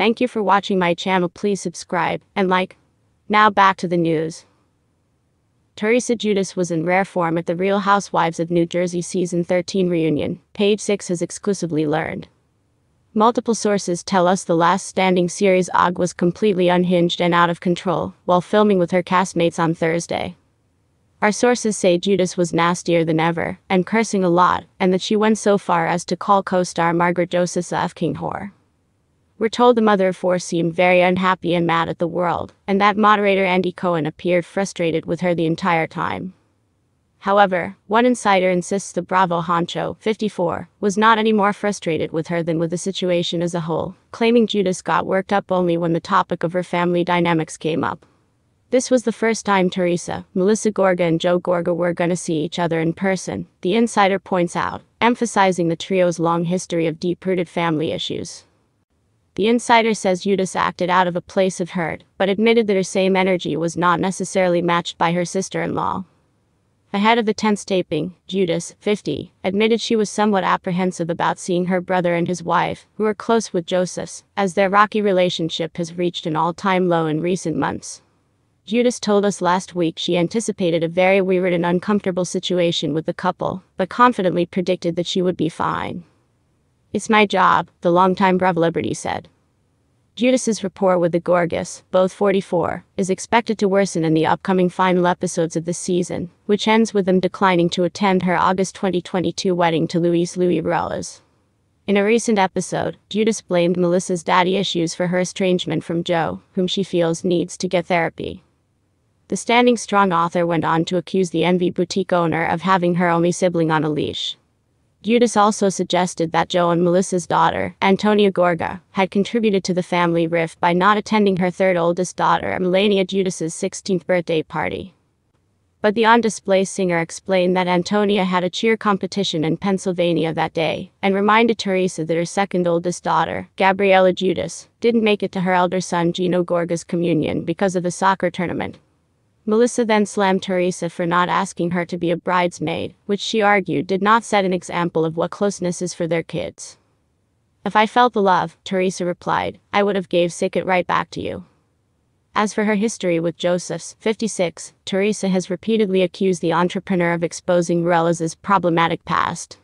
Thank you for watching my channel. Please subscribe and like. Now back to the news. Teresa Giudice was in rare form at the Real Housewives of New Jersey season 13 reunion, page 6 has exclusively learned. Multiple sources tell us the last standing series Og was completely unhinged and out of control while filming with her castmates on Thursday. Our sources say Giudice was nastier than ever and cursing a lot, and that she went so far as to call co star Margaret Josephs king whore. We're told the mother of four seemed very unhappy and mad at the world, and that moderator Andy Cohen appeared frustrated with her the entire time. However, one insider insists the Bravo honcho, 54, was not any more frustrated with her than with the situation as a whole, claiming Giudice got worked up only when the topic of her family dynamics came up. This was the first time Teresa, Melissa Gorga, and Joe Gorga were going to see each other in person, the insider points out, emphasizing the trio's long history of deep rooted family issues. The insider says Giudice acted out of a place of hurt, but admitted that her same energy was not necessarily matched by her sister in law. Ahead of the tense taping, Giudice, 50, admitted she was somewhat apprehensive about seeing her brother and his wife, who are close with Josephs, as their rocky relationship has reached an all time low in recent months. Giudice told us last week she anticipated a very weird and uncomfortable situation with the couple, but confidently predicted that she would be fine. It's my job, the longtime Bravolebrity said. Giudice's rapport with the Gorgas, both 44, is expected to worsen in the upcoming final episodes of the season, which ends with them declining to attend her August 2022 wedding to Luis Louie Ruelas. In a recent episode, Giudice blamed Melissa's daddy issues for her estrangement from Joe, whom she feels needs to get therapy. The Standing Strong author went on to accuse the Envy boutique owner of having her only sibling on a leash. Giudice also suggested that Joe and Melissa's daughter, Antonia Gorga, had contributed to the family rift by not attending her third oldest daughter, Milania Giudice's 16th birthday party. But the on display singer explained that Antonia had a cheer competition in Pennsylvania that day, and reminded Teresa that her second oldest daughter, Gabriella Giudice, didn't make it to her elder son Gino Gorga's communion because of the soccer tournament, Melissa then slammed Teresa for not asking her to be a bridesmaid, which she argued did not set an example of what closeness is for their kids. If I felt the love, Teresa replied, I would have gave sick it right back to you. As for her history with Josephs 56, Teresa has repeatedly accused the entrepreneur of exposing Ruelas' problematic past.